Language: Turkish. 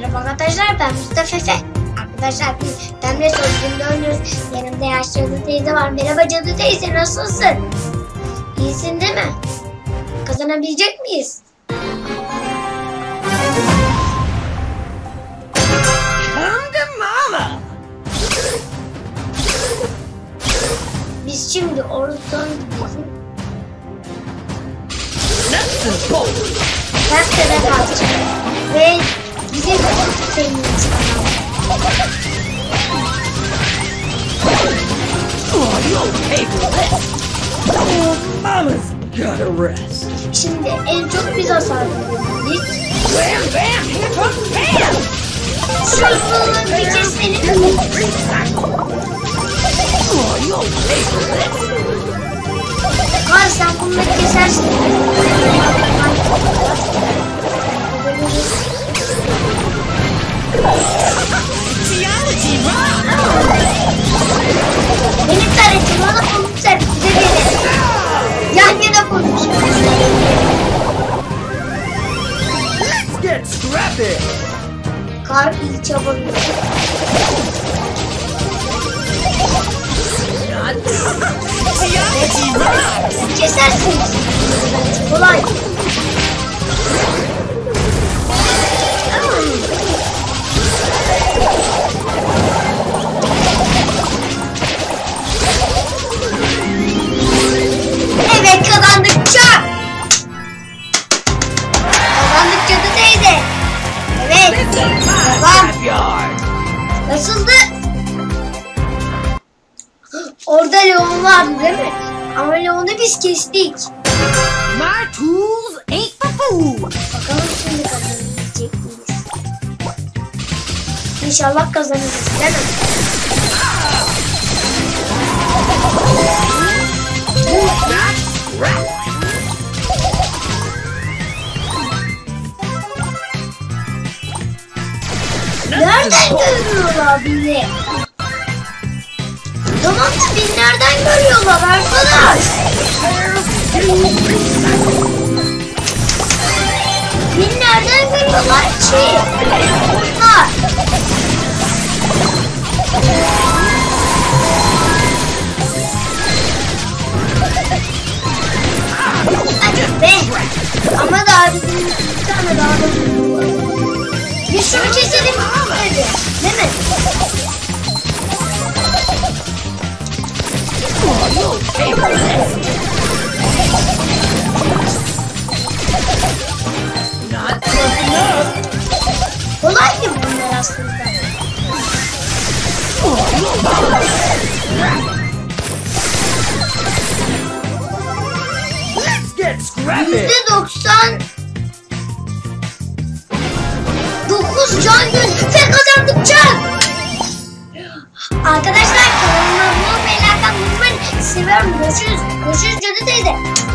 Merhaba arkadaşlar ben Mustafa Efe. Arkadaşlar biz Demre Soygun'da oynuyoruz. Yanımda yaşlı Cadı teyze var. Merhaba Cadı teyze nasılsın? İyisin değil mi? Kazanabilecek miyiz? Biz şimdi oradan gidelim. Bolts! Ters köpek atacağım. Ve bize senin. Oh, you'll mama's gotta rest. Şimdi en çok biz hasar veriyoruz. Wham bam! Hip hop bam! Şu bunun bir keselim. Oh, you'll sen bunları kesersin. Scrappy! Kar. Geology rock! Kesersiniz. Kolay. Evet kazandık çak. Kazandık cadı teyze. Evet. Backyard! Nasıldı? Orada Leon vardı değil mi? Ama Leon'u biz kestik. My tools ain't for food! Bakalım şimdi kazanabilecek miyiz? İnşallah kazanırız değil mi? Nereden görüyorlar bizi? Tamam da biz nereden görüyorlar arkadaş? Biz nereden görüyorlar ki? Bunlar. Aslında. Oh, you'll Let's get scrappy! Yüzde doksan dokuz can gözükse kazandık can. Arkadaşlar kanalıma abone olmayı, like atmayı unutmayın. Seviyorum. Görüşürüz. Görüşürüz Cadı.